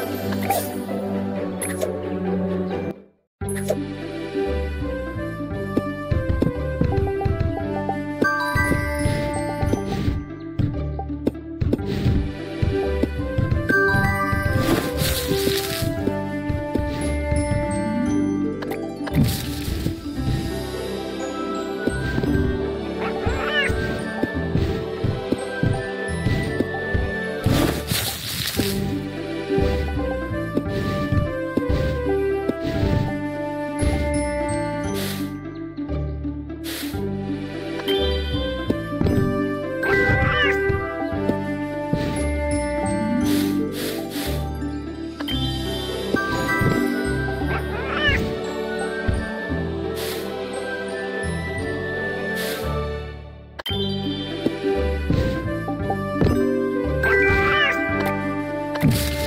you you